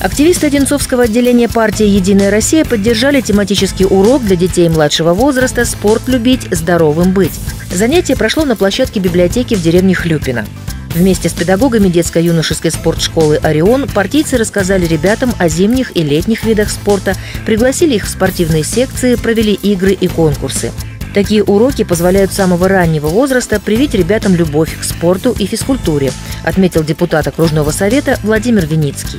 Активисты Одинцовского отделения партии «Единая Россия» поддержали тематический урок для детей младшего возраста «Спорт любить, здоровым быть». Занятие прошло на площадке библиотеки в деревне Хлюпина. Вместе с педагогами детско-юношеской спортшколы «Орион» партийцы рассказали ребятам о зимних и летних видах спорта, пригласили их в спортивные секции, провели игры и конкурсы. Такие уроки позволяют с самого раннего возраста привить ребятам любовь к спорту и физкультуре, отметил депутат окружного совета Владимир Виницкий.